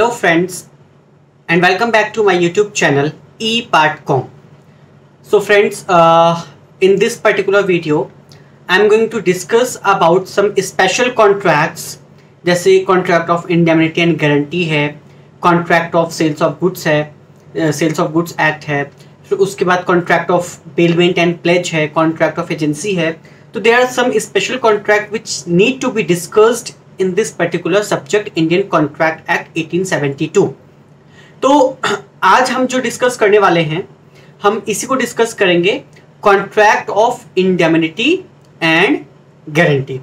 Hello friends and welcome back to my YouTube channel e part com so friends in this particular video I am going to discuss about some special contracts जैसे contract of indemnity and guarantee है contract of sales of goods है sales of goods act है, फिर उसके बाद contract of bailment and pledge है contract of agency है। तो there are some special contract which need to be discussed in this particular subject Indian contract act 1872 तो आज हम जो डिस्कस करने वाले हैं, हम इसी को डिस्कस करेंगे contract of indemnity and guarantee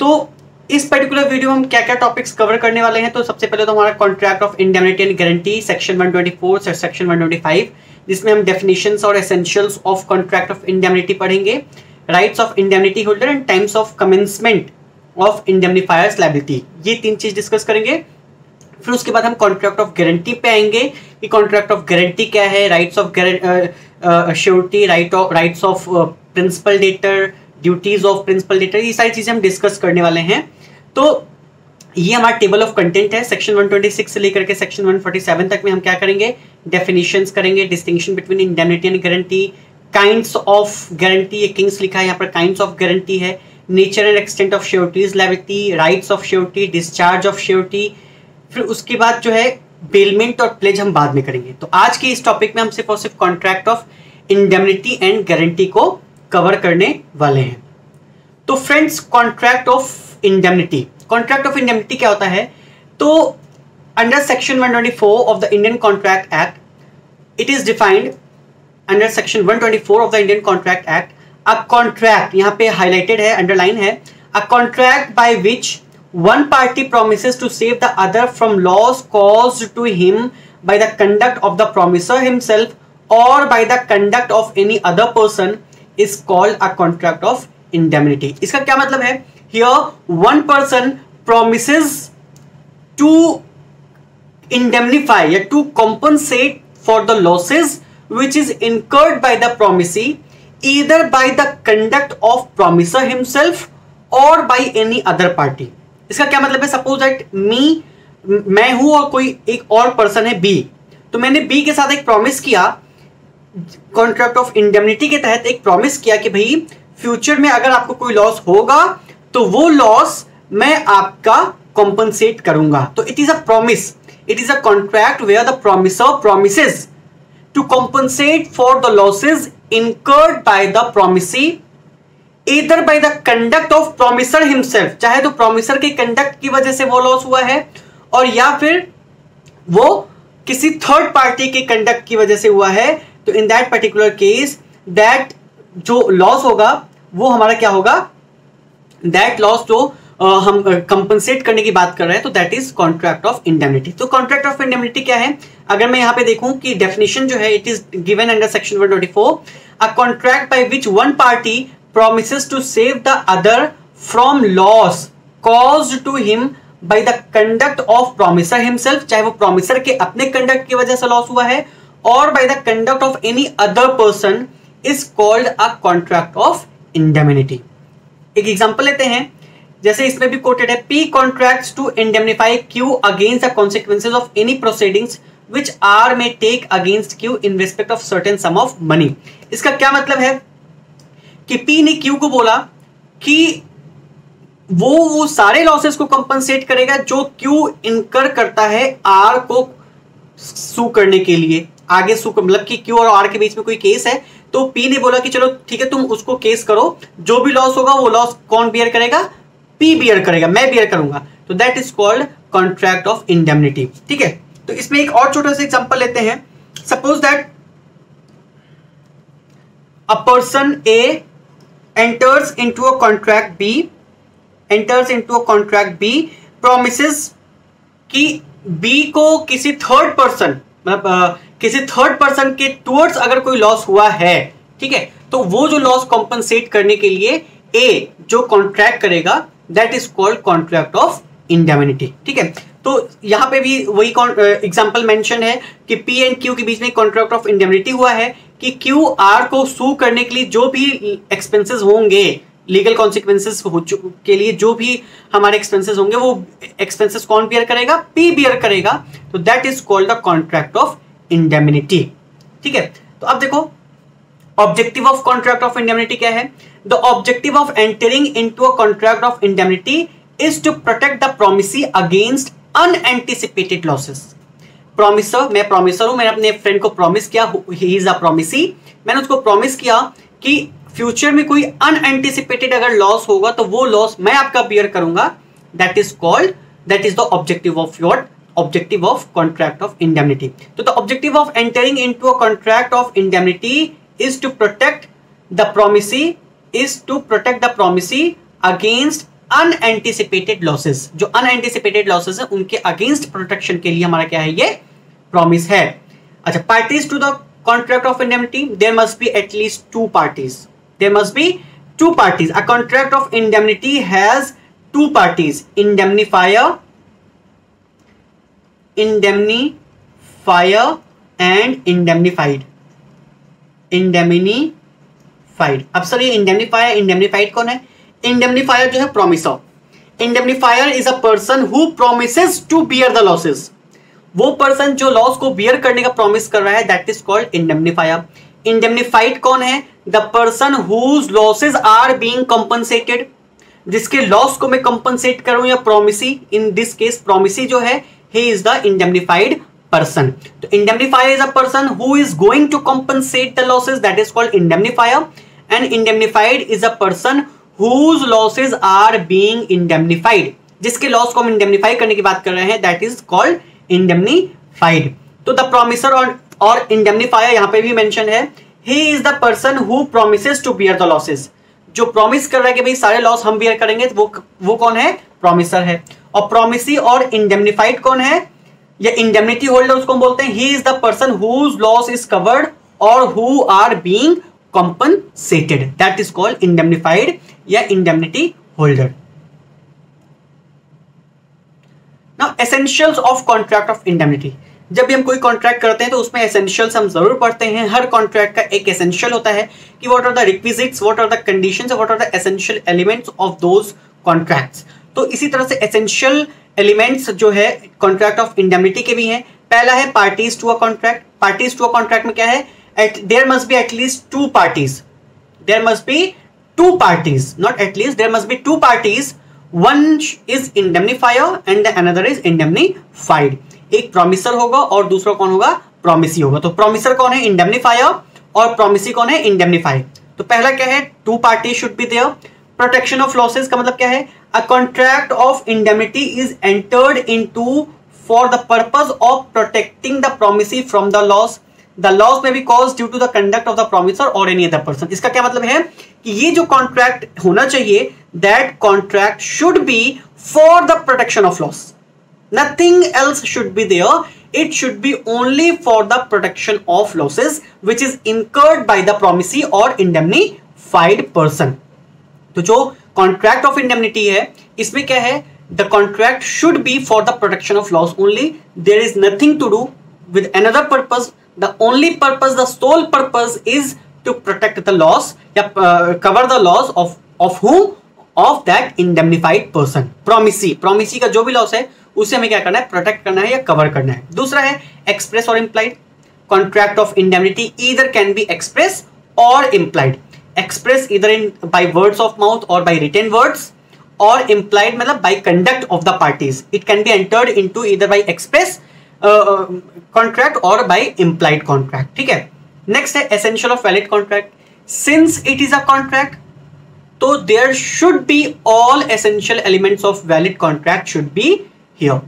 तो इस पर्टिकुलर वीडियो में हम क्या क्या टॉपिक्स कवर करने वाले हैं तो सबसे पहले तो हमारा contract of indemnity and guarantee section 124 से सेक्शन 125 जिसमें हम डेफिनेशंस और essentials of contract of indemnity पढ़ेंगे rights of indemnity holder and times of commencement of indemnifier's liability ये तीन चीज़ डिस्कस करेंगे। फिर उसके बाद हम कॉन्ट्रैक्ट ऑफ़ गारंटी पे आएँगे कि कॉन्ट्रैक्ट ऑफ़ गारंटी क्या है rights of surety right of rights of principal debtor duties of principal debtor ये सारी चीज़ें हम डिस्कस करने वाले हैं। तो ये हमारा टेबल ऑफ़ कंटेंट है सेक्शन 126 से लेकर के सेक्शन 147 तक में हम क्या करेंगे? डेफिनेशंस करेंगे distinction between indemnity and guarantee kinds of guarantee ये किंग्स लिखा है, यहाँ पर काइंड्स ऑफ़ गारंटी है। Nature and extent of sureties liability rights of surety discharge of surety फिर उसके बाद जो है बेलमेंट और प्लेज हम बाद में करेंगे। तो आज के इस टॉपिक में हम सिर्फ़ और सिर्फ़ contract of indemnity and guarantee को कवर करने वाले हैं। तो friends contract of indemnity contract of indemnity क्या होता है? तो under section 124 of the Indian contract act it is defined under section 124 of the Indian contract act a contract यहाँ पे हाईलाइटेड है अंडरलाइन है. A contract by which one party promise to save the other from loss cause to him by the conduct of the promisor himself और by the conduct of any other person is called a contract of indemnity इसका क्या मतलब है? Here one person promise to indemnify या to compensate for the losses which is incurred by the promisee either by the conduct of promiser himself or by any other party. इसका क्या मतलब है? Suppose that me मैं हूँ और कोई एक और पर्सन है बी तो मैंने बी के साथ एक प्रॉमिस किया कॉन्ट्रैक्ट ऑफ़ इंडेमिनिटी के तहत एक प्रॉमिस किया कि भाई फ्यूचर में अगर आपको कोई लॉस होगा तो वो लॉस मैं आपका कॉम्पनसेट करूँगा। तो it is a promise it is a contract where the promisor promises to compensate for the losses incurred by the promisee इधर by the conduct of promisor himself चाहे तो प्रोमिसर के कंडक्ट की वजह से वो लॉस हुआ है, और या फिर वो किसी थर्ड पार्टी के कंडक्ट की वजह से हुआ है तो in that particular case that जो लॉस होगा, वो हमारा क्या होगा? दैट लॉस जो हम कंपनसेट करने की बात कर रहे हैं तो that is contract of indemnity तो कॉन्ट्रैक्ट ऑफ़ इंडेमिटी क्या है? अगर मैं यहाँ पे देखूँ कि डेफिनेशन जो है it is given under section one a contract by which one party promise to save the other from loss cause to him by the conduct of promisor himself चाहे वो प्रोमिसर के अपने कंडक्ट की वजह से loss हुआ है और by the conduct of any other person is called a contract of indemnity एक एग्ज़ाम्पल लेते हैं। जैसे इसमें भी कोटेड है P contracts to indemnify Q against the consequences of any proceedings which are may take against Q in respect of certain sum of money इसका क्या मतलब है? कि पी ने क्यू को बोला कि वो वो सारे लॉसेस को कंपनसेट करेगा जो क्यू इनकर करता है आर को सू करने के लिए। आगे सू मतलब कि क्यू और आर के बीच में कोई केस है तो पी ने बोला कि चलो ठीक है, तुम उसको केस करो। जो भी लॉस होगा वो लॉस कौन बियर करेगा? पी बियर करेगा, मैं बियर करूँगा तो that is called contract of indemnity ठीक है? तो इसमें एक और छोटा सा एग्जांपल लेते हैं। Suppose that a person A enters into a contract B, enters into a contract B, promises कि B को किसी थर्ड पर्सन मतलब किसी थर्ड पर्सन के टूवर्ड्स अगर कोई लॉस हुआ है, ठीक है? तो वो जो लॉस कॉम्पनसेट करने के लिए ए जो कॉन्ट्रैक्ट करेगा that is called contract of indemnity ठीक है? तो यहाँ पे भी वही एग्जांपल मेंशन है कि पी एंड क्यू के बीच में कॉन्ट्रैक्ट ऑफ़ इंडेमिनिटी हुआ है कि क्यू आर को सू करने के लिए जो भी एक्सपेंसेस होंगे लीगल कॉन्सिक्वेंसेस के लिए जो भी हमारे एक्सपेंसेस होंगे, वो एक्सपेंसेस कौन बियर करेगा? पी बियर करेगा। तो that is called the contract of indemnity ठीक है? तो अब देखो objective of contract of indemnity क्या है? The objective of entering into a contract of indemnity is to protect the promisee against unanticipated losses promisor मैं प्रोमिसर हूँ, मैंने अपने फ्रेंड को प्रॉमिस किया ही इज़ अ प्रोमिसी मैंने उसको प्रॉमिस किया कि फ्यूचर में कोई अनएंटिसिपेटेड अगर लॉस होगा तो वो लॉस मैं आपका बियर करूँगा. That is called that is the objective of your objective of contract of indemnity तो the objective of entering into a contract of indemnity is to protect the promisee is to protect the promisee against unanticipated losses जो unanticipated losses है, उनके against protection के लिए हमारा क्या है? ये प्रॉमिस है। अच्छा parties to the contract of indemnity there must be at least two parties there must be two parties. A contract of indemnity has two parties. Indemnifier indemnifier and indemnified. Indemnified अब sir ये indemnifier, indemnified कौन है? Indemnifier जो है promiser. Indemnifier is a person who promises to bear the losses. वो person जो loss को bear करने का प्रॉमिस कर रहा है that is called indemnifier indemnified कौन है? The person whose losses are being compensated जिसके लॉस को मैं कंपनसेट करूँ या promisee in this case promisee जो है he is the indemnified person. तो indemnifier is a person who is going to compensate the losses, that is called indemnifier. And indemnified is a person whose losses are being indemnified. जिसके loss को हम indemnify करने की बात कर रहे हैं दैट इज़ कॉल्ड इंडेमनीफाइड तो द प्रोमिसर और और इंडेमनीफायर यहाँ पे भी मेंशन है. He is the person who promise to bear the losses जो प्रॉमिस कर रहा है कि भाई सारे लॉस हम बियर करेंगे तो वो वो कौन है? प्रोमिसर है. और प्रोमिसी और इंडेमनीफाइड कौन है? या इंडेमनिटी होल्डर उसको हम बोलते हैं he is the person whose loss is covered और who are being compensated that is called indemnified या indemnity holder now essentials of contract of indemnity जब भी हम कोई कॉन्ट्रैक्ट करते हैं तो उसमें एसेंशियल्स हम ज़रूर पढ़ते हैं। हर कॉन्ट्रैक्ट का एक एसेंशियल होता है कि what are the requisites what are the conditions what are the essential elements of those contracts तो इसी तरह से एसेंशियल एलिमेंट्स जो है कॉन्ट्रैक्ट ऑफ़ इंडेमिनिटी के भी हैं। पहला है parties to a contract parties to a contract में क्या है? There must be at least two parties there must be two parties not at least there must be two parties one is indemnifier and another is indemnified एक promisor होगा और दूसरा कौन होगा? Promisee होगा। तो प्रोमिसर कौन है? इंडेमनीफायर और प्रोमिसी कौन है? इंडेमनीफाई तो पहला क्या है? Two party should be there protection of losses का मतलब क्या है? Contract of indemnity is entered into for the purpose of protecting the promisee from the loss the loss may be caused due to the conduct of the promisor और any other person इसका क्या मतलब है? कि ये जो contract होना चाहिए that contract should be for the protection of loss nothing else should be there. It should be only for the protection of losses, which is incurred by the promisee or indemnified person. तो जो contract of indemnity है, इसमें क्या है? The contract should be for the protection of loss only there is nothing to do with another purpose. The only purpose, the sole purpose is to protect the loss या cover the loss of of whom of that indemnified person. Promisee. Promisee का जो भी loss है, उसे हमें क्या करना है? प्रोटेक्ट करना है या कवर करना है? दूसरा है एक्सप्रेस और इंप्लाइड कॉन्ट्रैक्ट ऑफ़ इंडेमिनिटी इधर कैन बी एक्सप्रेस और एक्सप्रेस इधर in by words of mouth और बाय रिटेन वर्ड्स और इंप्लाइड मतलब by conduct of the parties it can be entered into इधर बाय एक्सप्रेस कॉन्ट्रैक्ट और by implied contract ठीक है? नेक्स्ट है essential of valid contract since it is a contract तो there should be all essential elements of valid contract should be here,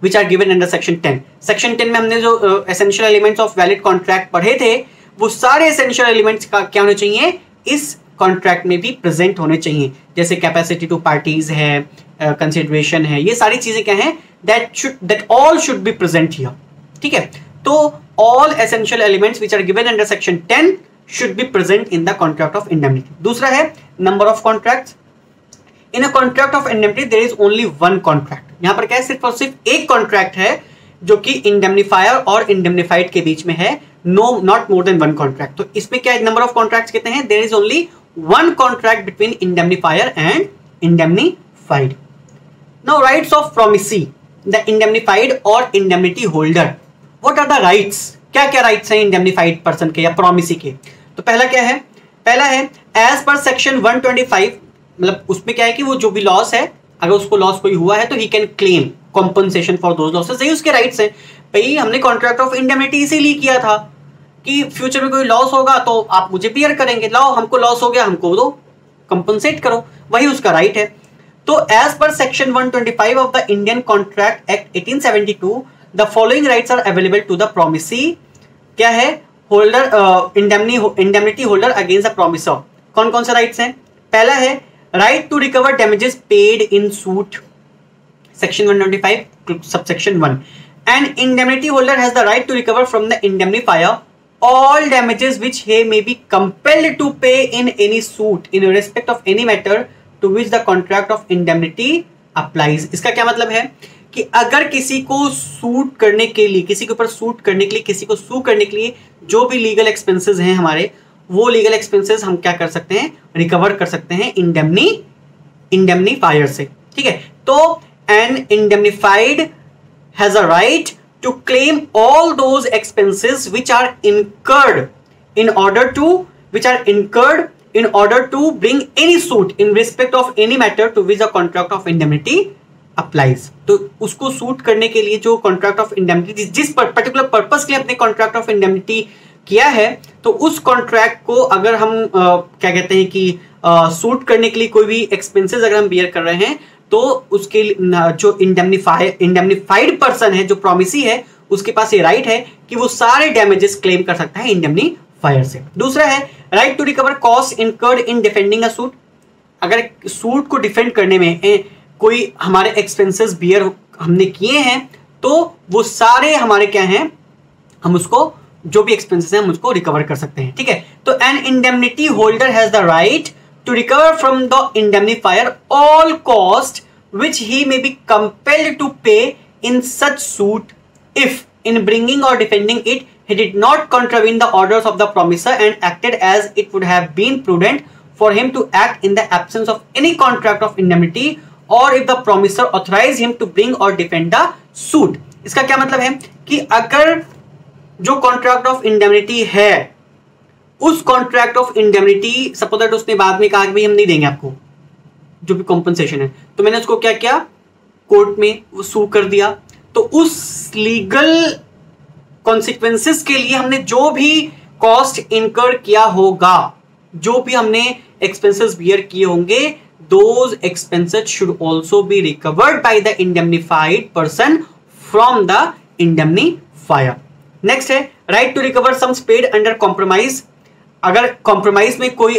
which are given under section 10 section 10 में हमने जो essential elements of valid contract पढ़े थे, वो सारे essential elements का क्या होने चाहिए? इस कॉन्ट्रैक्ट में भी प्रेजेंट होने चाहिए। जैसे कैपेसिटी टू पार्टीज़ है कंसिडरेशन uh, है ये सारी चीज़ें क्या हैं? That should that all should be present here ठीक है? तो all essential elements which are given under section 10 should be present in the contract of indemnity दूसरा है number of contracts in a contract of indemnity there is only one contract यहाँ पर क्या है? सिर्फ़ और सिर्फ़ एक कॉन्ट्रैक्ट है जो कि इंडेमनिफायर और इंडेमनिफाइड के बीच में है। No not more than one contract तो इसमें क्या नंबर ऑफ़ कॉन्ट्रैक्ट कितने हैं? There is only one contract between indemnifier and indemnified. Now rights of promisee, the indemnified or indemnity holder. What are the rights? क्या क्या rights हैं indemnified person के या प्रोमिसी के? तो पहला क्या है? पहला है एज पर सेक्शन 125 मतलब उसमें क्या है कि वो जो भी लॉस है अगर उसको लॉस कोई हुआ है तो he can claim compensation for those losses यही उसके राइट्स हैं। भाई हमने कॉन्ट्रैक्ट ऑफ़ इंडेमिनिटी इसीलिए किया था। कि फ्यूचर में कोई लॉस होगा तो आप मुझे बियर करेंगे, लाओ, हमको लॉस हो गया, हमको दो कंपनसेट करो। वही उसका राइट है। तो as per section 125 of the Indian contract act 1872 the following rights are available to the promisee क्या है? Holder indemnity holder against the promisor कौन कौन से राइट्स हैं? पहला है right to recover damages paid in suit section 125 subsection 1 and indemnity holder has the right to recover from the indemnifier all damages which he may be compelled to pay in any suit, in respect of any matter to which the contract of indemnity applies. इसका क्या मतलब है? कि अगर किसी को suit करने के लिए, किसी के ऊपर सूट करने के लिए, किसी को सू करने के लिए जो भी लीगल एक्सपेंसेस हैं हमारे, वो लीगल एक्सपेंसेस हम क्या कर सकते हैं? रिकवर कर सकते हैं इंडेमनी इंडेमनीफायर से। ठीक है? तो an indemnified has a right to claim all those expenses which are incurred in order to which are incurred in order to bring any suit in respect of any matter to which a contract of indemnity applies तो उसको suit करने के लिए जो contract of indemnity जिस particular purpose के लिए अपने कॉन्ट्रैक्ट ऑफ़ इंडेमिनिटी किया है तो उस कॉन्ट्रैक्ट को अगर हम आ, क्या कहते हैं कि सूट करने के लिए कोई भी एक्सपेंसेस अगर हम बियर कर रहे हैं तो उसके जो इंडेमनीफाइड इंडेमनीफाइड पर्सन है जो प्रोमिसी है उसके पास ये राइट है कि वो सारे डैमेजेस क्लेम कर सकता है इंडेमनीफायर से। दूसरा है right to recover cost incurred in defending a suit अगर सूट को डिफेंड करने में ए, कोई हमारे एक्सपेंसेस बियर हमने किए हैं तो वो सारे हमारे क्या हैं हम उसको जो भी एक्सपेंसेस हैं हम उसको रिकवर कर सकते हैं ठीक है? तो an indemnity holder has the right to recover from the indemnifier all cost which he may be compelled to pay in such suit if in bringing or defending it he did not contravene the orders of the promisor and acted as it would have been prudent for him to act in the absence of any contract of indemnity or if the promisor authorized him to bring or defend the suit इसका क्या मतलब है कि अगर जो contract of indemnity है उस contract of indemnity suppose that उसने बाद में कहा कि भाई हम नहीं देंगे आपको, जो भी कॉम्पनसेशन है। तो मैंने उसको क्या किया? कोर्ट में वो सू कर दिया। तो उस लीगल कॉन्सिक्वेंसेस के लिए हमने जो भी कॉस्ट इनकर किया होगा, जो भी हमने एक्सपेंसेस बियर किए होंगे those expenses should also be recovered by the indemnified person from the indemnifier next है right to recover sum paid under compromise अगर कॉम्प्रोमाइज में कोई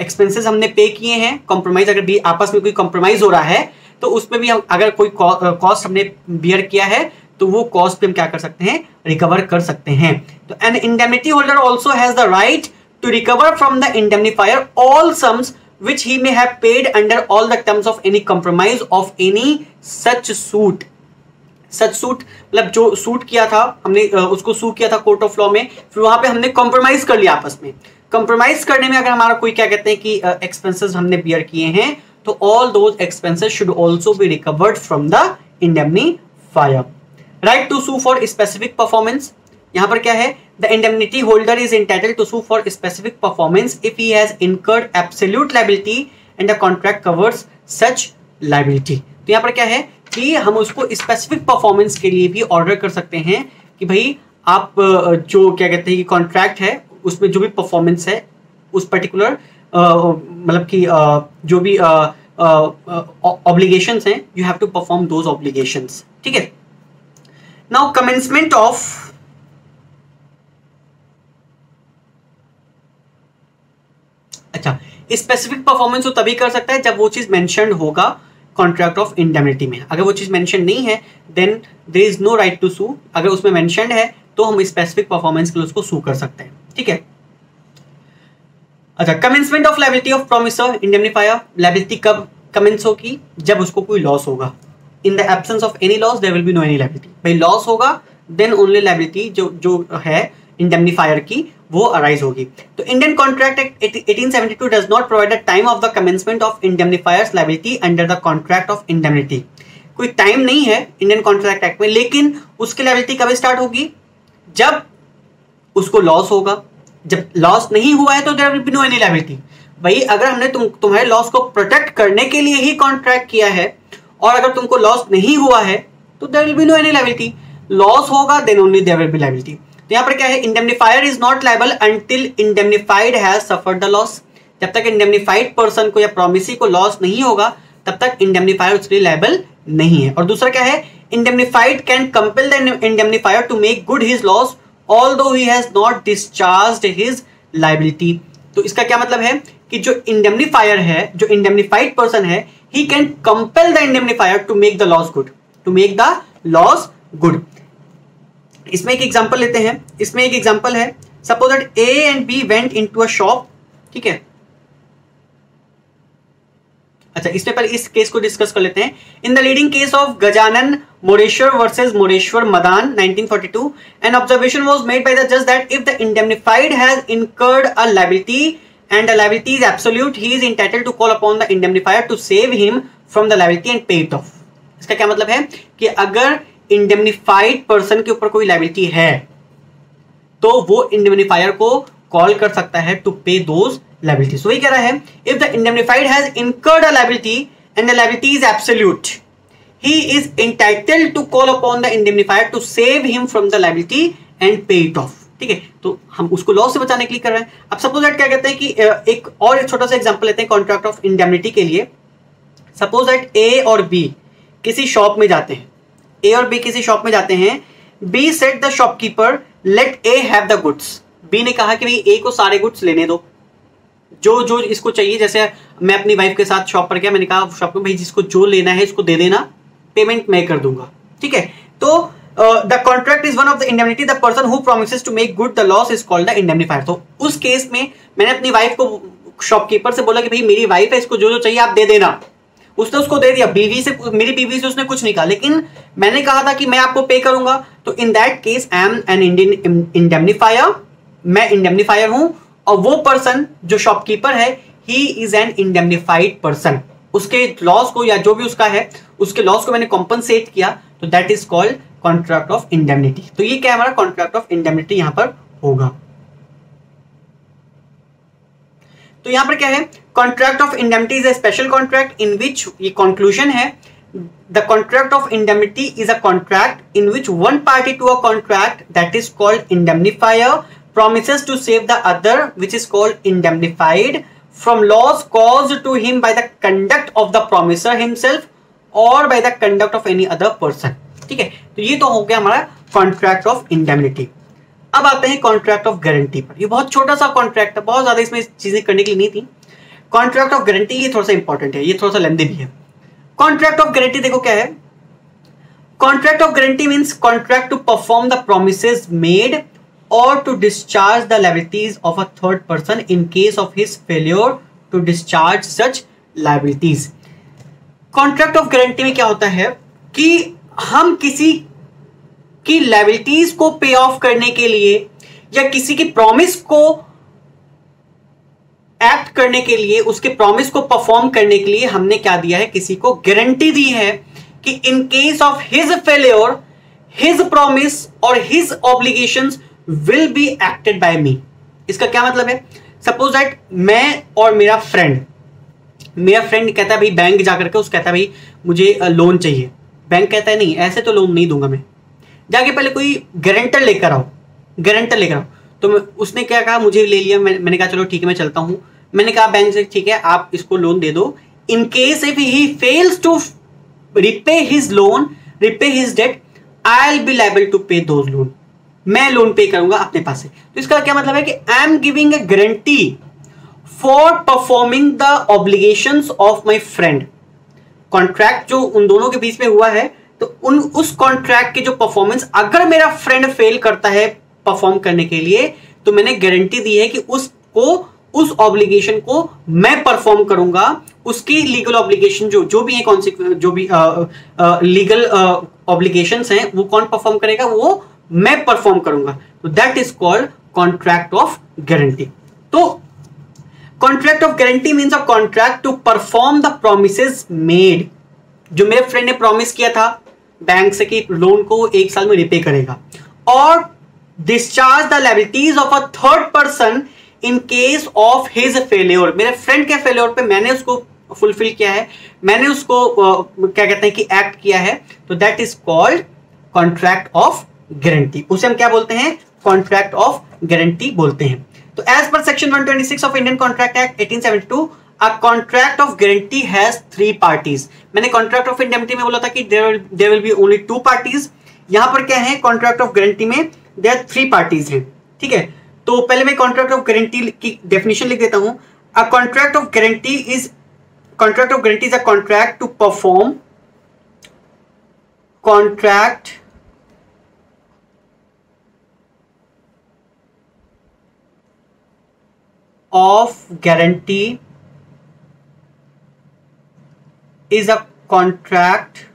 एक्सपेंसेस हमने पे किए हैं कॉम्प्रोमाइज अगर भी आपस में कोई कॉम्प्रोमाइज हो रहा है तो उसमें भी हम, अगर कोई कॉस्ट हमने बियर किया है तो वो कॉस्ट भी हम क्या कर सकते हैं? रिकवर कर सकते हैं। तो an indemnity holder also has the right to recover from the indemnifier all sums which he may have paid under all the terms of any compromise of any such suit. Such suit मतलब जो suit किया था, हमने उसको sue किया था court of law में, फिर वहाँ पे हमने कॉम्प्रोमाइज कर लिया आपस में। कॉम्प्रोमाइज करने में अगर हमारा कोई क्या कहते हैं कि एक्सपेंसेस हमने बियर किए हैं तो all those expenses should also be recovered from the fire right to sue for specific performance यहाँ पर क्या है? The indemnity holder is entitle to sue for specific performance if he has incurred absolute liability and the contract covers such liability तो यहाँ पर क्या है? कि हम उसको स्पेसिफिक परफॉर्मेंस के लिए भी ऑर्डर कर सकते हैं कि भाई आप जो क्या कहते हैं कि कॉन्ट्रैक्ट है, उसमें जो भी परफॉर्मेंस है, उस पर्टिकुलर मतलब कि जो भी ऑब्लिगेशन हैं you have to perform those obligation ठीक है? नाउ कमेंसमेंट ऑफ़ अच्छा स्पेसिफिक परफॉर्मेंस वो तभी कर सकता है जब वो चीज़ मेंशन होगा कॉन्ट्रैक्ट ऑफ़ इंडेमिनिटी में अगर वो चीज़ मेंशन नहीं है then there is no right to sue अगर उसमें मेंशन है तो हम स्पेसिफिक परफॉर्मेंस के लिए उसको सू कर सकते हैं। ठीक है? अच्छा commencement of liability of promisor indemnifier liability कब कमेंस होगी? जब उसको कोई लॉस होगा। In the absence of any loss there will be no any liability भाई लॉस होगा देन ओनली लाइबिलिटी जो जो है इंडेमनीफायर की वो अराइज होगी। तो Indian contract act 1872 does not provide the time of the commencement of indemnifier's liability under the contract of indemnity कोई टाइम नहीं है इंडियन कॉन्ट्रैक्ट एक्ट में, लेकिन उसकी लाइबिलिटी कब स्टार्ट होगी? जब उसको लॉस होगा। जब लॉस नहीं हुआ है तो there be no any liability भाई, अगर हमने तुम, तुम्हारे लॉस को प्रोटेक्ट करने के लिए ही कॉन्ट्रैक्ट किया है, और अगर तुमको लॉस नहीं हुआ है तो there will be no any liability loss होगा then only there will be liability तो यहाँ पर क्या है? Indemnifier is not liable until indemnified the loss जब तक इंडेमनीफाइड पर्सन को या प्रोमिसी को लॉस नहीं होगा, तब तक इंडेमनीफायर उसके लिए लाइबल नहीं है। और दूसरा क्या है? Indemnified can compel the indemnifier to make good his loss although he has not discharge his liability तो इसका क्या मतलब है? कि जो इंडेमनीफायर है, जो इंडेमनीफाइड पर्सन है he can compel the indemnifier to make the loss good to make the loss good इसमें एक एग्ज़ाम्पल लेते हैं। इसमें एक एग्ज़ाम्पल है। Suppose that A and B went into a shop ठीक है? अच्छा इसमें पहले इस केस को डिस्कस कर लेते हैं। In the leading case of Gajanan Moreshwar versus Moreshwar Madan 1942 an observation was made by the जज that if the indemnified has incurred a liability and the liability is absolute he is entitled to call upon the indemnifier to save him from the liability and it of इसका क्या मतलब है? कि अगर indemnified person के ऊपर कोई liability है तो वो इंडेमनिफायर को कॉल कर सकता है टू पे दोज लाइबिलिटी वही कह रहा है if the indemnified has incurred a liability and the liability is absolute he is entitled to call upon the indemnifier to save him from the liability and pay it off. ठीक है? तो हम उसको loss से बचाने के लिए कर रहे हैं। अब सपोज़ दैट क्या कहते हैं कि एक और एक छोटा सा एग्जांपल लेते हैं कॉन्ट्रैक्ट ऑफ़ इंडेमनिटी के लिए। सपोज़ दैट ए और बी किसी शॉप में जाते हैं। ए और बी किसी शॉप में जाते हैं। B said the shopkeeper let A have the goods B ने कहा कि भाई ए को सारे गुड्स लेने दो। जो जो इसको चाहिए, जैसे मैं अपनी वाइफ के साथ शॉप पर गया, मैंने कहा शॉप में, भाई, जिसको जो लेना है, इसको दे देना। पेमेंट मैं कर दूँगा। ठीक है? तो the contract is one of the indemnity the person who promise to make good the loss is called the indemnifier तो उस केस में मैंने अपनी वाइफ को शॉपकीपर से बोला कि भाई, मेरी वाइफ है, इसको जो जो चाहिए, आप दे देना। उसने उसको दे दिया। बीवी से, मेरी बीवी से उसने कुछ नहीं कहा। लेकिन मैंने कहा था कि मैं आपको पे करूँगा। तो in that case I am an Indian indemnifier मैं इंडेमनीफायर हूँ और वो पर्सन जो शॉपकीपर है he is an indemnified person उसके लॉस को या जो भी उसका है, उसके लॉस को मैंने कॉम्पनसेट किया। तो that is called contract of indemnity तो ये क्या हमारा कॉन्ट्रैक्ट ऑफ़ इंडेमनिटी यहाँ पर होगा। तो यहाँ पर क्या है? Contract of indemnity is a special contract in which ये कंक्लूजन है the contract of indemnity is a contract in which one party to a contract that is called indemnifier promises to save the other, which is called indemnified, from loss caused to him by the conduct of the promiser himself or by the conduct of any other person. ठीक है? तो ये तो हो गया हमारा contract of indemnity अब आते हैं कॉन्ट्रैक्ट ऑफ़ गारंटी पर। ये बहुत छोटा सा कॉन्ट्रैक्ट है, बहुत ज़्यादा इसमें चीज़ें करने के लिए नहीं थी। कॉन्ट्रैक्ट ऑफ़ गारंटी ये थोड़ा सा इंपॉर्टेंट है, ये थोड़ा सा लेंदी भी है। कॉन्ट्रैक्ट ऑफ़ गारंटी देखो क्या है? Contract of guarantee means contract to perform the promise made और to discharge the liabilities of a third person in case of his failure to discharge such liabilities contract of guarantee में क्या होता है कि हम किसी की लाइबिलिटीज को पे ऑफ़ करने के लिए या किसी की प्रॉमिस को एक्ट करने के लिए उसके प्रॉमिस को परफॉर्म करने के लिए हमने क्या दिया है? किसी को गारंटी दी है कि in case of his failure his promise और his obligation will be acted by me इसका क्या मतलब है? सपोज़ दैट मैं और मेरा फ्रेंड मेरा फ्रेंड कहता है भाई बैंक जाकर के उस कहता है भाई मुझे लोन चाहिए. बैंक कहता है नहीं ऐसे तो लोन नहीं दूँगा मैं. जाके पहले कोई गारंटर लेकर आओ गारंटर लेकर आओ। तो उसने क्या कहा? मुझे ले लिया मैं, मैंने कहा चलो ठीक है मैं चलता हूँ। मैंने कहा बैंक से ठीक है, आप इसको लोन दे दो। In case if he fails to repay his loan repay his debt I will be liable to pay those loan मैं लोन पे करूँगा अपने पास से। तो इसका क्या मतलब है कि I am giving a guarantee for performing the obligation of my friend contract जो उन दोनों के बीच में हुआ है तो उन, उस कॉन्ट्रैक्ट की जो परफॉर्मेंस अगर मेरा फ्रेंड फेल करता है परफॉर्म करने के लिए तो मैंने गारंटी दी है कि उसको उस ऑब्लिगेशन को मैं परफॉर्म करूँगा, उसकी लीगल ऑब्लिगेशन जो जो भी है जो भी लीगल ऑब्लिगेशन हैं, वो कौन परफॉर्म करेगा? वो मैं परफॉर्म करूँगा। तो that is called contract of guarantee तो contract of guarantee means a contract to perform the promise made जो मेरे फ्रेंड ने प्रॉमिस किया था बैंक से कि लोन को एक साल में रिपे करेगा। और discharge the liabilities of a third person in case of his failure मेरे फ्रेंड के फेल्योर पे मैंने उसको फुलफिल किया है मैंने उसको uh, क्या कहते हैं कि एक्ट किया है तो that is called contract of guarantee उसे हम क्या बोलते हैं? कॉन्ट्रैक्ट ऑफ़ गारंटी बोलते हैं। तो as per section 126 of Indian contract act 1872 a contract of guarantee has three parties मैंने कॉन्ट्रैक्ट ऑफ़ इंडेमिटी में बोला था कि there will be only two parties यहाँ पर क्या है? कॉन्ट्रैक्ट ऑफ़ गारंटी में देयर थ्री पार्टीज़ हैं। ठीक है? तो पहले मैं कॉन्ट्रैक्ट ऑफ़ गारंटी की डेफिनेशन लिख देता हूँ। A contract of guarantee is contract of guarantee is a contract to perform contract of guarantee is a contract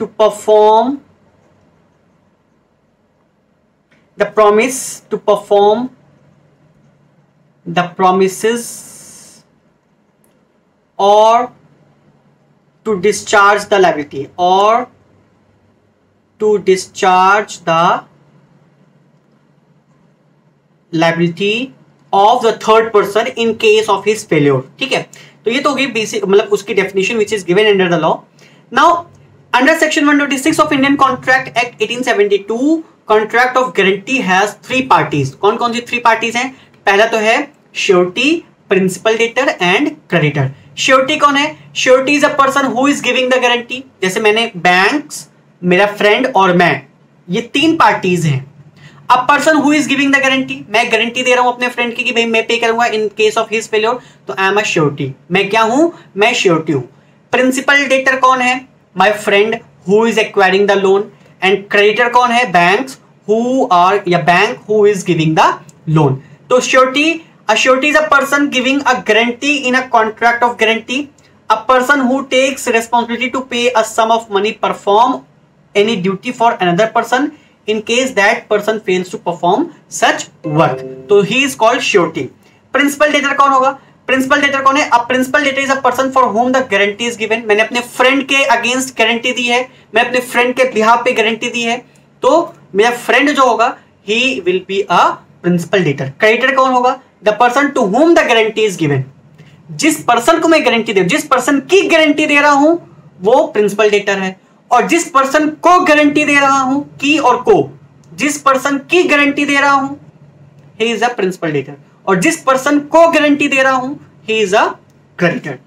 to perform the promise to perform the promises or to discharge the liability or to discharge the liability of the third person in case of his failure ठीक है? तो ये तो होगी basic मतलब उसकी definition which is given under the law now under section 126 of Indian contract act 1872 contract of guarantee has three parties कौन कौन सी थ्री पार्टीज़ हैं? पहला तो है surety principal debtor and creditor surety कौन है? Surety is a person who is giving the guarantee जैसे मैंने बैंक्स मेरा फ्रेंड और मैं, ये तीन पार्टीज़ हैं। A person who is giving the guarantee मैं गारंटी दे रहा हूँ अपने फ्रेंड की कि भाई मैं पे करूँगा in case of his failure तो आई एम अ श्योरिटी मैं क्या हूँ? मैं श्योरिटी हूँ। प्रिंसिपल डेटर कौन है? My friend who is acquiring the loan and creditor कौन है? बैंक हु आर या bank who is giving the loan तो surety a surety is a person giving a guarantee in a contract of guarantee a person who takes responsibility to pay a sum of money perform any duty for another person in case that person fails to perform such work. तो he is called surety. Principal debtor कौन होगा? Principal debtor कौन है? अब principal debtor is a person for whom the guarantee is given मैंने अपने friend के against guarantee दी है। मैं अपने फ्रेंड के बिहाफ पे गारंटी दी है। तो मेरा फ्रेंड जो होगा he will be a principal debtor creditor कौन होगा? The person to whom the guarantee is given जिस पर्सन को मैं गारंटी दे, जिस पर्सन की गारंटी दे रहा हूँ, वो प्रिंसिपल डेटर है। और जिस पर्सन को गारंटी दे रहा हूँ, की और को, जिस पर्सन की गारंटी दे रहा हूँ he is a principal debtor और जिस पर्सन को गारंटी दे रहा हूँ ही इज़ अ क्रेडिटर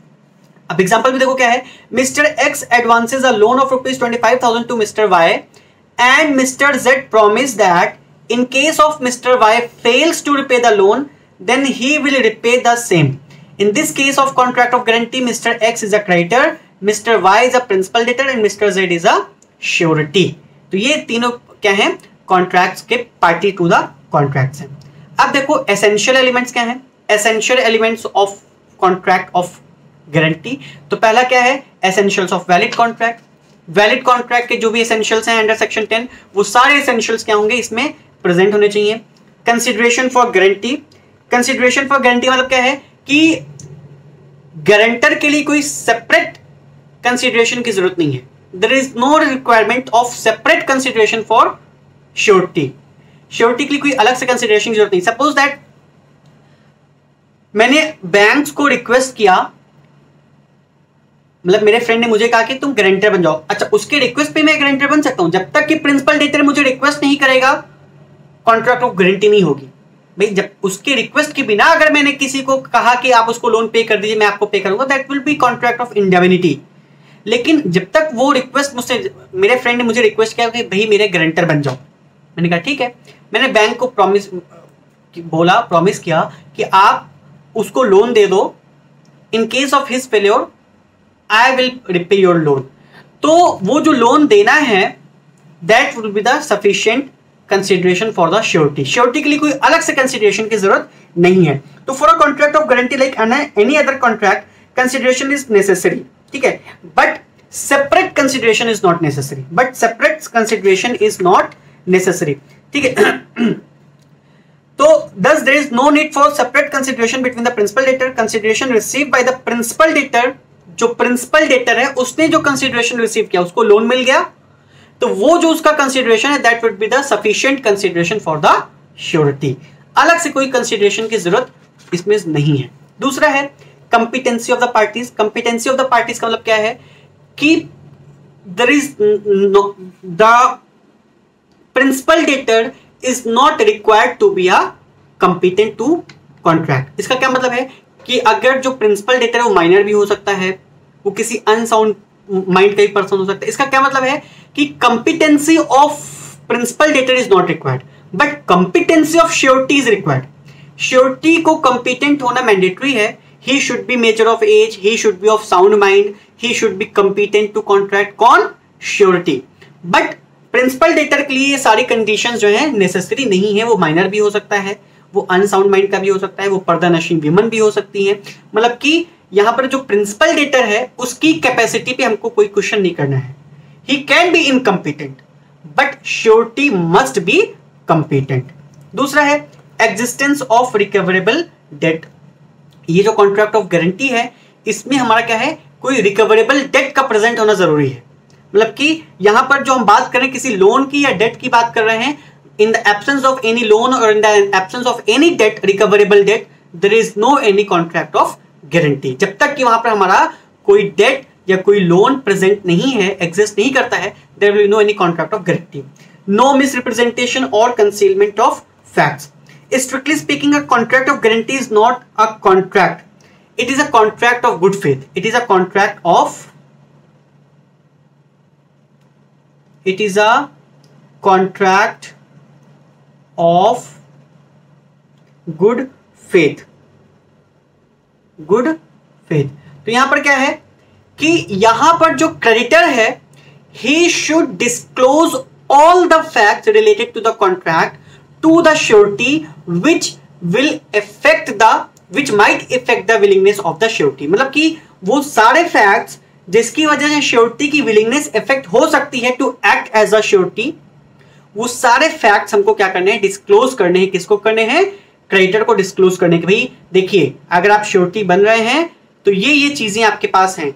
अब एग्जांपल में देखो क्या है mister X advances a loan of rupees twenty to mister Y and mister Z promise that in case of Mr. Y fails to repay the loan, then he will repay the same. In this case of contract of guarantee, Mr. X is a creditor mister Y is a principal debtor and mister Z is a surety तो ये तीनों क्या है contracts के party to the contracts हैं अब देखो essential elements क्या है? Essential elements of contract of guarantee तो पहला क्या है? Essentials of valid contract valid contract के जो भी एसेंशियल्स हैं अंडर सेक्शन टेन वो सारे एसेंशियल्स क्या होंगे? इसमें प्रेजेंट होने चाहिए। Consideration for guarantee consideration for guarantee मतलब क्या है? कि गारंटर के लिए कोई सेपरेट कंसिडरेशन की ज़रूरत नहीं है। There is no requirement of separate consideration for surety surety के लिए कोई अलग से कंसिडरेशन की ज़रूरत नहीं। सपोज़ दैट मैंने बैंक्स को रिक्वेस्ट किया मतलब मेरे फ्रेंड ने मुझे कहा कि तुम गारंटर बन जाओ। अच्छा उसके रिक्वेस्ट पे मैं गारंटर बन सकता हूँ। जब तक कि प्रिंसिपल डेटर मुझे रिक्वेस्ट नहीं करेगा कॉन्ट्रैक्ट ऑफ़ गारंटी नहीं होगी। भाई, जब उसके रिक्वेस्ट के बिना अगर मैंने किसी को कहा कि आप उसको लोन पे कर दीजिए, मैं आपको पे करूँगा that will be contract of indemnity लेकिन जब तक वो रिक्वेस्ट मुझसे, मेरे फ्रेंड ने मुझे रिक्वेस्ट किया कि भाई, मेरे गारंटर बन जाओ। मैंने कहा, ठीक है। मैंने बैंक को प्रॉमिस बोला प्रॉमिस किया कि आप उसको लोन दे दो। In case of his failure I will repay your loan तो वो जो लोन देना है that will be the sufficient consideration for the surety surety के लिए कोई अलग से कंसिडरेशन की ज़रूरत नहीं है। तो for a contract of guarantee like any other contract consideration is necessary ठीक है? But separate consideration is not necessary but separate consideration is not necessary ठीक है? तो thus there is no need for separate consideration between the principal debtor consideration receive by the principal debtor जो principal debtor है, उसने जो consideration receive किया, उसको loan मिल गया तो वो जो उसका कंसिडरेशन है that would be the sufficient consideration for the surety अलग से कोई कंसिडरेशन की ज़रूरत इसमें नहीं है। दूसरा है competency of the parties competency of the parties का मतलब क्या है? कि there is the principal debtor is not required to be a competent to contract इसका क्या मतलब है? कि अगर जो प्रिंसिपल डेटर है, वो माइनर भी हो सकता है, वो किसी अनसाउंड माइंड का ही पर्सन हो सकता है। इसका क्या मतलब है? कि competency of principal debtor is not required but competency of surety is required surety को कंपिटेंट होना मैंडेटरी है। He should be major of age he should be of sound mind he should be competent to contract कौन? Surety but principal debtor के लिए ये सारी conditions जो है नेसेसरी नहीं है, वो माइनर भी हो सकता है, वो अनसाउंड माइंड का भी हो सकता है, वो पर्दा नशी विमन भी हो सकती है। मतलब कि यहाँ पर जो प्रिंसिपल डेटर है, उसकी कैपेसिटी पे हमको कोई क्वेश्चन नहीं करना है। He can be incompetent but surety must be competent दूसरा है एग्जिस्टेंस ऑफ़ रिकवरेबल डेट ये जो कॉन्ट्रैक्ट ऑफ़ गारंटी है, इसमें हमारा क्या है, कोई रिकवरेबल डेट का प्रेजेंट होना ज़रूरी है। मतलब कि यहाँ पर जो हम बात कर रहे हैं, किसी लोन की या डेट की बात कर रहे हैं in the absence of any loan और in the absence of any debt recoverable debt there is no any contract of guarantee जब तक कि वहाँ पर हमारा कोई डेट या कोई लोन प्रेजेंट नहीं है एग्जिस्ट नहीं करता है there will no any contract of guarantee no misrepresentation और concealment of fact strictly speaking contract of guarantee is not a contract it is a contract of good faith it is a contract of it is a contract of good faith good faith तो यहाँ पर क्या है? कि यहाँ पर जो creditor है he should disclose all the fact related to the contract to the surety which will affect the which might affect the willingness of the surety मतलब कि वो सारे फैक्ट्स जिसकी वजह से श्योरिटी की विलिंगनेस इफ़ेक्ट हो सकती है to act as a surety वो सारे फैक्ट्स हमको क्या करने हैं? डिस्क्लोज करने हैं। किसको करने हैं? क्रेडिटर को डिस्क्लोज करने के। भाई, देखिए, अगर आप श्योरिटी बन रहे हैं तो ये ये चीज़ें आपके पास हैं।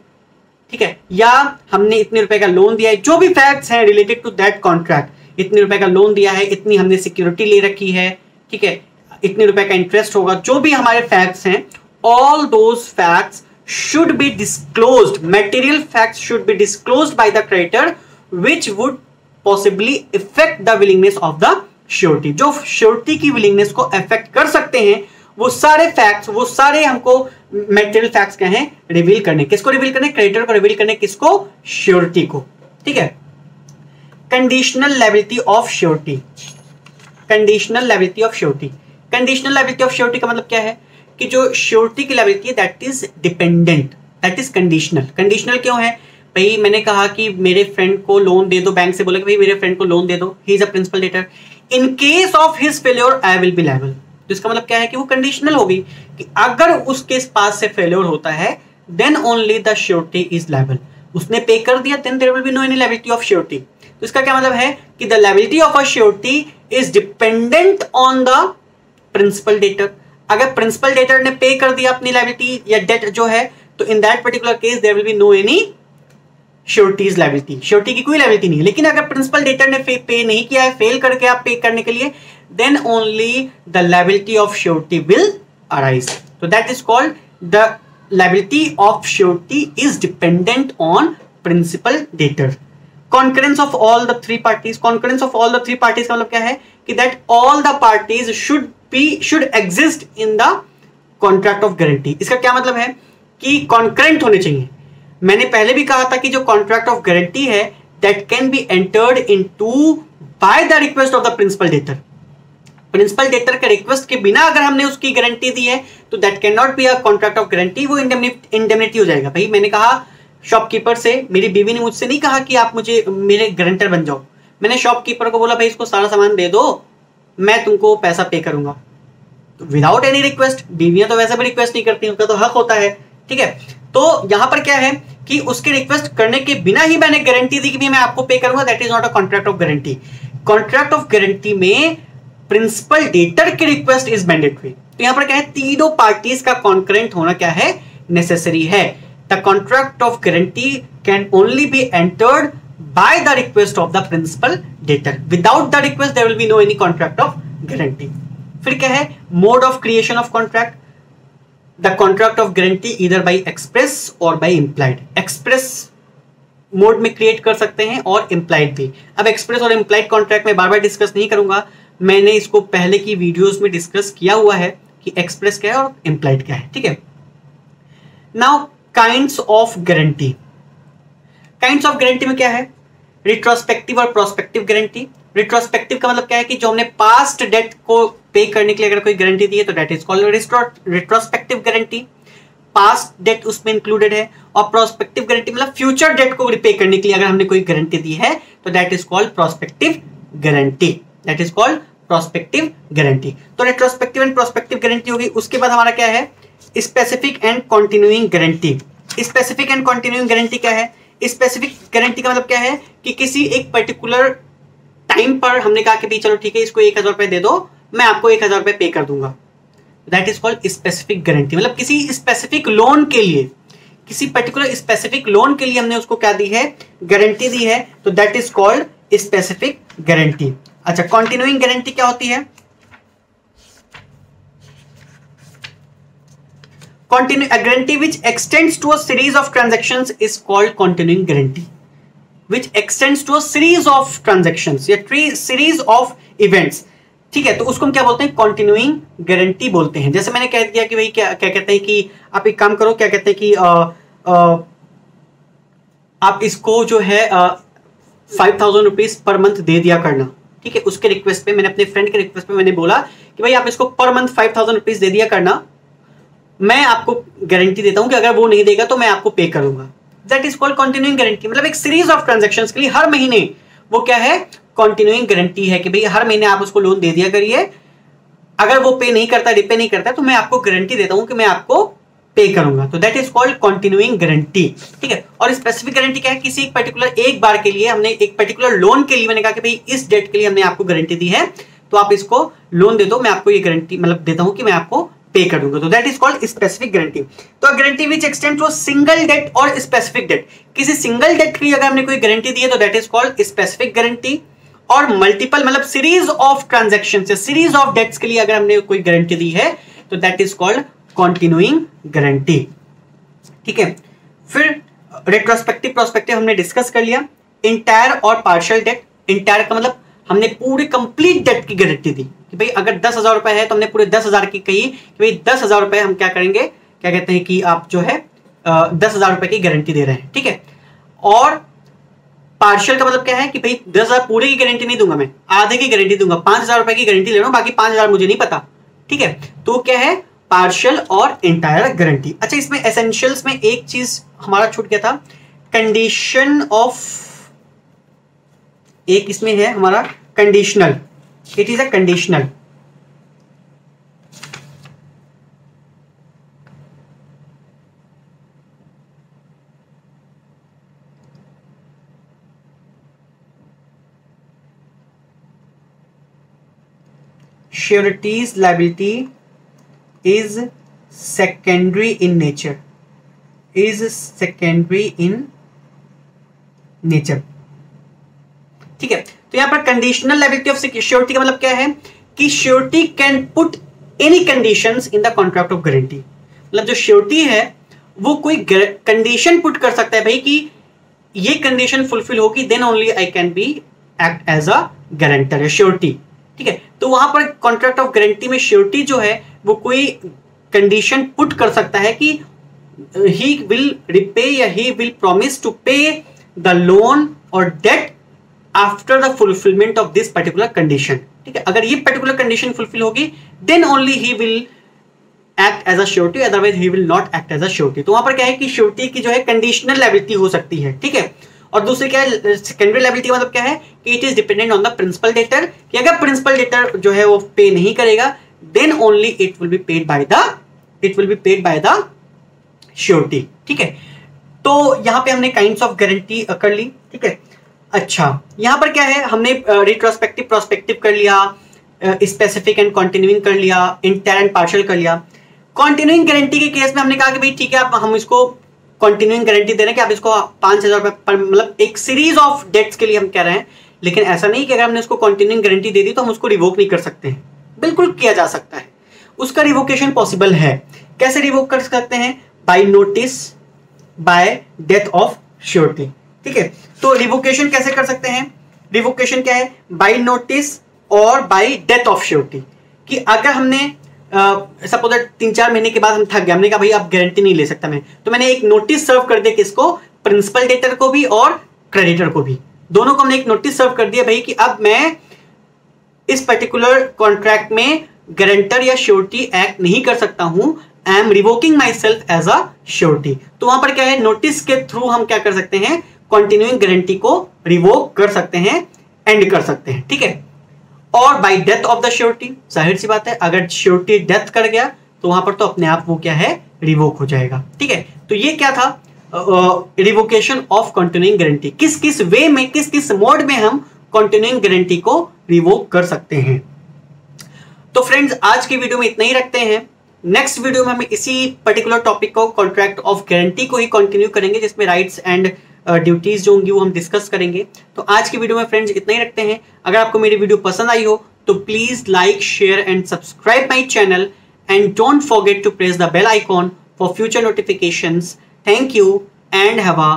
ठीक है? या हमने इतने रुपए का लोन दिया है, जो भी फैक्ट्स हैं रिलेटेड टू दैट कॉन्ट्रैक्ट इतने रुपए का लोन दिया है, इतनी हमने सिक्योरिटी ले रखी है, ठीक है? इतने रुपए का इंटरेस्ट होगा, जो भी हमारे फैक्ट्स हैं all those facts should be disclose material facts should be disclose by the creditor which would possibly affect the willingness of the surety जो श्योरिटी की विलिंगनेस को इफ़ेक्ट कर सकते हैं, वो सारे फैक्ट्स वो सारे हमको मेटेरियल फैक्ट्स क्या हैं रिवील करने। किसको रिवील करने? क्रेडिटर को रिवील करने, किसको? श्योरिटी को। ठीक है? Conditional liability of surety conditional liability of surety conditional liability of surety का मतलब क्या है? कि जो श्योरिटी की लेबिलिटी है that is dependent that is conditional conditional क्यों है? भाई, मैंने कहा कि मेरे फ्रेंड को लोन दे दो बैंक से बोले कि भाई, मेरे फ्रेंड को लोन दे दो। He is a principal debtor in case of his failure I will be liable तो इसका मतलब क्या है कि वो कंडीशनल होगी कि अगर उसके पास से फेल्योर होता है then only the surety is liable उसने पे कर दिया then there will be no any liability of surety तो इसका क्या मतलब है? कि the liability of a surety is dependent on the principal debtor अगर प्रिंसिपल डेटर ने पे कर दिया अपनी लाइबिलिटी या डेट जो है तो in that particular case there will be no any surety's liability surety की कोई लाइबिलिटी नहीं है। लेकिन अगर प्रिंसिपल डेटर ने पे नहीं किया है फेल करके आप पे करने के लिए then only the liability of surety will arise तो that is called the liability of surety is dependent on principal debtor concurrence of all the three parties concurrence of all the three parties का मतलब क्या है? कि that all the parties should be should exist in the contract of guarantee इसका क्या मतलब है? कि कॉन्करेंट होने चाहिए। मैंने पहले भी कहा था कि जो कॉन्ट्रैक्ट ऑफ़ गारंटी है that can be entered into by the request of the principal debtor principal debtor के रिक्वेस्ट के बिना अगर हमने उसकी गारंटी दी है तो that can not be a contract of guarantee वो इंडेमनिटी हो जाएगा। भाई, मैंने कहा शॉपकीपर से, मेरी बीवी ने मुझसे नहीं कहा कि आप मुझे, मेरे गारंटर बन जाओ। मैंने शॉपकीपर को बोला, भाई, इसको सारा सामान दे दो। मैं तुमको पैसा पे करूँगा। तो विदाउट एनी रिक्वेस्ट बीवियाँ तो वैसे भी रिक्वेस्ट नहीं करती, उनका तो हक होता है, ठीक है? तो यहाँ पर क्या है कि उसके रिक्वेस्ट करने के बिना ही मैंने गारंटी दी कि मैं आपको पे करूँगा that is not a contract of guarantee contract of guarantee में प्रिंसिपल डेटर की रिक्वेस्ट इज़ मैंडेटरी तो यहाँ पर क्या है? तीनों पार्टीज़ का कॉन्करेंट होना क्या है? नेसेसरी है. The contract of guarantee can only be entered by the request of the principal debtor without the request there will be no any contract of guarantee फिर क्या है? Mode of creation of contract the contract of guarantee इधर by express और by implied express mode में create कर सकते हैं और इंप्लाइड भी. अब एक्सप्रेस और इंप्लाइड कॉन्ट्रैक्ट में बार बार डिस्कस नहीं करूँगा. मैंने इसको पहले की वीडियोस में डिस्कस किया हुआ है कि एक्सप्रेस क्या है और इंप्लाइड क्या है. ठीक है? Now kind of guarantee kind of guarantee में क्या है? रिट्रोस्पेक्टिव और प्रोस्पेक्टिव गारंटी रिट्रोस्पेक्टिव का मतलब क्या है कि जो हमने पास्ट डेट को पे करने के लिए अगर कोई गारंटी दी है तो that is called retrospective guarantee past debt उसमें इंक्लूडेड है और प्रोस्पेक्टिव गारंटी मतलब फ्यूचर डेट को रिपे करने के लिए अगर हमने कोई गारंटी दी है तो that is called prospective guarantee that is called prospective guarantee तो रेट्रोस्पेक्टिव एंड प्रोस्पेक्टिव गारंटी होगी, उसके बाद हमारा क्या है? Specific and continuing guarantee specific and continuing guarantee क्या है? स्पेसिफिक गारंटी का मतलब क्या है कि किसी एक पर्टिकुलर टाइम पर हमने कहा कि भाई चलो ठीक है, इसको एक हज़ार रुपए दे दो, मैं आपको एक हज़ार रुपए पे कर दूँगा। That is called specific guarantee मतलब किसी स्पेसिफिक लोन के लिए, किसी पर्टिकुलर स्पेसिफिक लोन के लिए हमने उसको क्या दी है? गारंटी दी है। तो that is called specific guarantee अच्छा कंटिन्यूइंग गारंटी क्या होती है? Continue a guarantee which extends to a series of transactions is called continuing guarantee which extends to a series of transactions या series of events. ठीक है तो उसको हम क्या बोलते हैं? कॉन्टिन्यूइंग गारंटी बोलते हैं। जैसे मैंने कह दिया कि भाई क्या क्या कहते हैं कि आप एक काम करो क्या कहते हैं कि आ, आ, आप इसको जो है five thousand rupees per month दे दिया करना। ठीक है उसके रिक्वेस्ट पे मैंने अपने फ्रेंड के रिक्वेस्ट पे मैंने बोला कि भाई आप इसको per month five thousand rupees दे दिया करना। मैं आपको गारंटी देता हूँ कि अगर वो नहीं देगा तो मैं आपको पे करूँगा। That is called continuing guarantee मतलब एक सीरीज़ ऑफ़ ट्रांजेक्शन के लिए हर महीने वो क्या है? कंटिन्यूइंग गारंटी है कि भाई हर महीने आप उसको लोन दे दिया करिए। अगर वो पे नहीं करता रिपे नहीं करता तो मैं आपको गारंटी देता हूँ कि मैं आपको पे करूँगा। तो that is called continuing guarantee ठीक है? और स्पेसिफिक गारंटी क्या है? किसी एक पर्टिकुलर एक बार के लिए हमने एक पर्टिकुलर लोन के लिए मैंने कहा कि भाई इस डेट के लिए हमने आपको गारंटी दी है। तो आप इसको लोन दे दो, मैं आपको ये गारंटी मतलब देता हूँ कि मैं आपको पे कर दूँगा तो that is called specific guarantee तो guarantee which extend to single debt और स्पेसिफिक डेट किसी सिंगल डेट की अगर हमने कोई गारंटी दी है तो that is called specific guarantee और मल्टीपल मतलब series of transaction series of debts के लिए अगर हमने कोई गारंटी दी है तो that is called continuing guarantee ठीक है? फिर रेट्रोस्पेक्टिव प्रोस्पेक्टिव हमने डिस्कस कर लिया। इंटायर और पार्शियल डेट इंटायर का मतलब हमने पूरी कंप्लीट डेट की गारंटी दी कि भाई अगर दस हज़ार रुपए है तो हमने पूरे दस हज़ार की कही कि भाई दस हज़ार रुपए हम क्या करेंगे? क्या कहते हैं कि आप जो है दस हज़ार रुपए की गारंटी दे रहे हैं, ठीक है? और पार्शियल का मतलब क्या है कि भाई दस हज़ार पूरे की गारंटी नहीं दूँगा मैं, आधे की गारंटी दूँगा, पाँच हज़ार रुपए की गारंटी ले रहा हूँ, बाकी पाँच हज़ार मुझे नहीं पता, ठीक है? तो क्या है? पार्शियल और इंटायर गारंटी अच्छा इसमें एसेंशियल्स में एक चीज़ हमारा छूट गया था कंडीशन ऑफ़ एक इसमें है हमारा conditional it is a conditional surety's liability is secondary in nature is secondary in nature ठीक है? तो यहाँ पर कंडीशनल लाइबिलिटी ऑफ़ सिक्योरिटी का मतलब क्या है? कि surety can put any conditions in the contract of guarantee मतलब जो श्योरिटी है, वो कोई कंडीशन पुट कर सकता है भाई कि ये कंडीशन फुलफिल होगी then only I can be act as a guarantor surety ठीक है? तो वहाँ पर कॉन्ट्रैक्ट ऑफ़ गारंटी में श्योरिटी जो है, वो कोई कंडीशन पुट कर सकता है कि ही विल रिपे या he will promise to pay the loan और debt after the fulfilment of this particular condition ठीक है? अगर ये पर्टिकुलर कंडीशन फुलफिल होगी then only he will act as a surety otherwise he will not act as a surety तो वहाँ पर क्या है कि श्योरिटी की जो है कंडीशनल लेबिलिटी हो सकती है, ठीक है? और दूसरी क्या है सेकेंडरी लेबिलिटी मतलब क्या है कि it is dependent on the principal debtor कि अगर प्रिंसिपल डेटर जो है वो पे नहीं करेगा then only it will be paid by the it will be paid by the surety ठीक है? तो यहाँ पे हमने काइंड्स ऑफ़ गारंटी कर ली, ठीक है? अच्छा यहाँ पर क्या है? हमने रिट्रोस्पेक्टिव प्रोस्पेक्टिव कर लिया स्पेसिफिक एंड कंटिन्यूइंग कर लिया इंटर एंड पार्शल कर लिया। कंटिन्यूइंग गारंटी के केस में हमने कहा कि भाई, ठीक है आप हम इसको कंटिन्यूइंग गारंटी दे रहे हैं कि आप इसको पाँच हज़ार पर मतलब एक सीरीज़ ऑफ़ डेट्स के लिए हम कह रहे हैं। लेकिन ऐसा नहीं कि अगर हमने उसको कंटिन्यूइंग गारंटी दे दी तो हम उसको रिवोक नहीं कर सकते हैं। बिल्कुल किया जा सकता है। उसका रिवोकेशन पॉसिबल है। कैसे रिवोक कर सकते हैं? By notice by death of surety ठीक है? तो रिवोकेशन कैसे कर सकते हैं? रिवोकेशन क्या है? बाय नोटिस और बाय डेथ ऑफ़ श्योरिटी कि अगर हमने सपोज़ तीन चार महीने के बाद हम थक गए, हमने कहा, भाई, अब गारंटी नहीं ले सकता मैं। तो मैंने एक नोटिस सर्व कर दिया किसको? प्रिंसिपल डेटर को भी और क्रेडिटर को भी। दोनों को हमने एक नोटिस सर्व कर दिया, भाई, कि अब मैं इस पर्टिकुलर कॉन्ट्रैक्ट में गारंटर या श्योरिटी एक्ट नहीं कर सकता हूँ। I am revoking myself as a surety तो वहाँ पर क्या है? नोटिस के थ्रू हम क्या कर सकते हैं? कंटिन्यूइंग गारंटी को रिवोक कर सकते हैं एंड कर सकते हैं, ठीक है? और by death of the surety ज़ाहिर सी बात है, अगर श्योरिटी डेथ कर गया तो वहाँ पर तो अपने आप वो क्या है? रिवोक हो जाएगा, ठीक है? तो ये क्या था? रिवोकेशन ऑफ़ कंटिन्यूइंग गारंटी किस किस वे में, किस किस मोड में हम कंटिन्यूइंग गारंटी को रिवोक कर सकते हैं? तो फ्रेंड्स आज की वीडियो में इतना ही रखते हैं। नेक्स्ट वीडियो में हम इसी पर्टिकुलर टॉपिक को कॉन्ट्रैक्ट ऑफ़ गारंटी को ही कंटिन्यू करेंगे, जिसमें राइट्स एंड ड्यूटीज़ जो होंगी वो हम डिस्कस करेंगे। तो आज की वीडियो में फ्रेंड्स इतना ही रखते हैं। अगर आपको मेरी वीडियो पसंद आई हो तो please like share and subscribe my channel and don't forget to press the bell icon for future notification thank you and have a